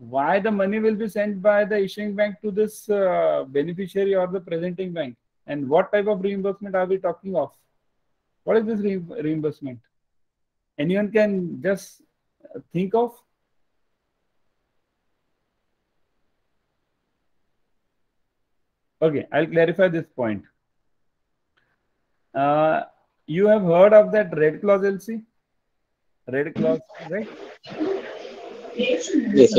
why the money will be sent by the issuing bank to this uh, beneficiary or the presenting bank? And what type of reimbursement are we talking of? What is this re reimbursement? Anyone can just think of? Okay i'll clarify this point. Uh, you have heard of that red clause lc red clause right? Yes,